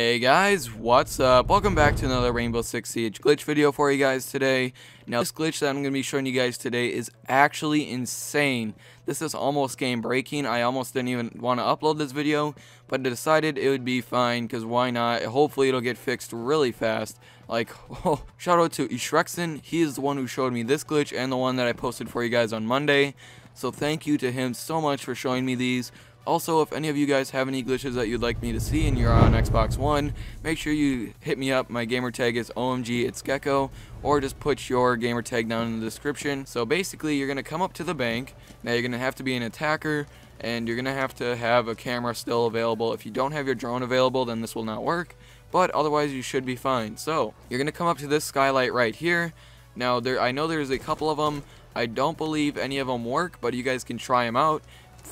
Hey guys, what's up? Welcome back to another Rainbow Six Siege glitch video for you guys today. Now this glitch that I'm going to be showing you guys today is actually insane. This is almost game breaking. I almost didn't even want to upload this video, but I decided it would be fine because why not? Hopefully it'll get fixed really fast. Like, oh, shout out to Ishrexen. He is the one who showed me this glitch and the one that I posted for you guys on Monday. So thank you to him so much for showing me these. Also, if any of you guys have any glitches that you'd like me to see and you're on Xbox One, make sure you hit me up. My gamertag is OMG It's Gecko, or just put your gamertag down in the description. So basically, you're gonna come up to the bank. Now you're gonna have to be an attacker, and you're gonna have to have a camera still available. If you don't have your drone available, then this will not work. But otherwise, you should be fine. So you're gonna come up to this skylight right here. Now there, I know there's a couple of them. I don't believe any of them work, but you guys can try them out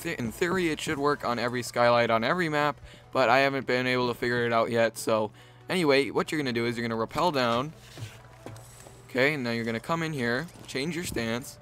th in theory it should work on every skylight on every map, but I haven't been able to figure it out yet. So anyway, what you're going to do is you're going to rappel down. Okay, now you're going to come in here, change your stance,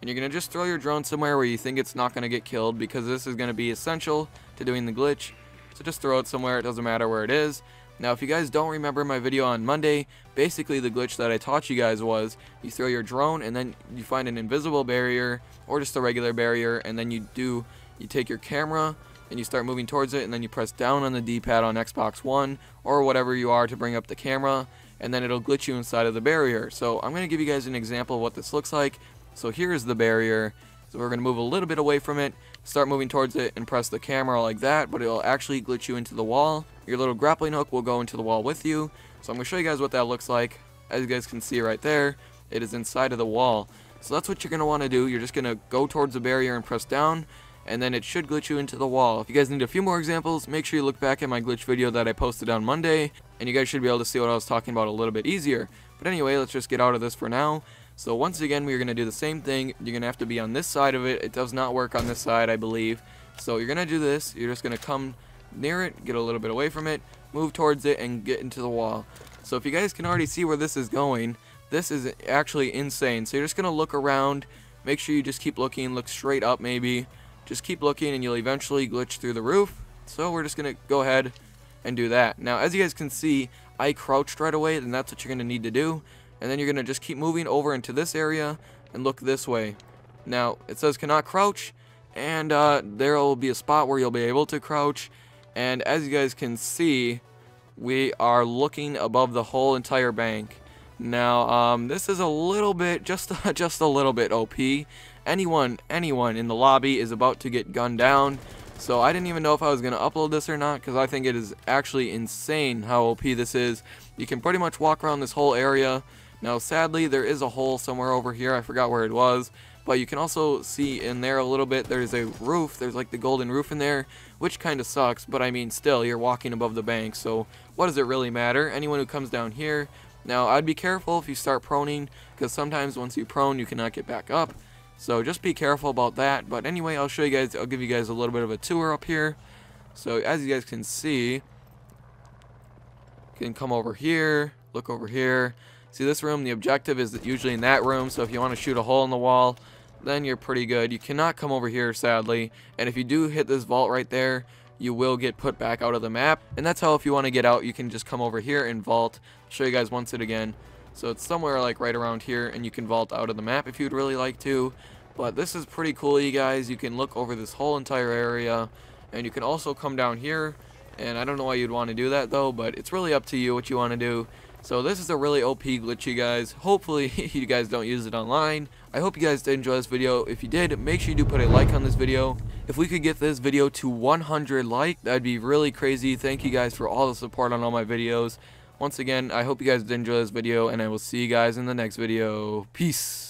and you're going to just throw your drone somewhere where you think it's not going to get killed because this is going to be essential to doing the glitch. So just throw it somewhere, it doesn't matter where it is. Now, if you guys don't remember my video on Monday, basically the glitch that I taught you guys was you throw your drone and then you find an invisible barrier or just a regular barrier and then you do you take your camera and you start moving towards it and then you press down on the D-pad on Xbox One or whatever you are to bring up the camera and then it'll glitch you inside of the barrier. So I'm going to give you guys an example of what this looks like. So here's the barrier. So we're going to move a little bit away from it, start moving towards it and press the camera like that, but it'll actually glitch you into the wall. Your little grappling hook will go into the wall with you. So I'm going to show you guys what that looks like. As you guys can see right there, it is inside of the wall. So that's what you're going to want to do. You're just going to go towards the barrier and press down and then it should glitch you into the wall. If you guys need a few more examples, make sure you look back at my glitch video that I posted on Monday, and you guys should be able to see what I was talking about a little bit easier. But anyway, let's just get out of this for now. So once again, we're going to do the same thing. You're going to have to be on this side of it. It does not work on this side, I believe. So you're going to do this. You're just going to come near it, get a little bit away from it, move towards it, and get into the wall. So if you guys can already see where this is going, this is actually insane. So you're just going to look around. Make sure you just keep looking, look straight up maybe. Just keep looking and you'll eventually glitch through the roof. So we're just going to go ahead and do that. Now, as you guys can see, I crouched right away, and that's what you're going to need to do. And then you're to just keep moving over into this area and look this way. Now, it says cannot crouch, and uh, there will be a spot where you'll be able to crouch. And as you guys can see, we are looking above the whole entire bank. Now, um, this is a little bit, just, just a little bit OP anyone, anyone in the lobby is about to get gunned down. So I didn't even know if I was going to upload this or not because I think it is actually insane how OP this is. You can pretty much walk around this whole area. Now sadly there is a hole somewhere over here, I forgot where it was. But you can also see in there a little bit, there's a roof, there's like the golden roof in there, which kind of sucks, but I mean still, you're walking above the bank, so what does it really matter? Anyone who comes down here, now I'd be careful if you start proning, because sometimes once you prone you cannot get back up. So just be careful about that. But anyway, I'll show you guys, I'll give you guys a little bit of a tour up here. So as you guys can see, can come over here, look over here. See this room, the objective is usually in that room. So if you want to shoot a hole in the wall, then you're pretty good. You cannot come over here, sadly. And if you do hit this vault right there, you will get put back out of the map. And that's how if you want to get out, you can just come over here and vault. I'll show you guys once it again. So it's somewhere like right around here and you can vault out of the map if you'd really like to. But this is pretty cool you guys. You can look over this whole entire area and you can also come down here and I don't know why you'd want to do that though but it's really up to you what you want to do. So this is a really OP glitch you guys. Hopefully you guys don't use it online. I hope you guys did enjoy this video. If you did, make sure you do put a like on this video. If we could get this video to 100 likes, that'd be really crazy. Thank you guys for all the support on all my videos. Once again, I hope you guys did enjoy this video, and I will see you guys in the next video. Peace.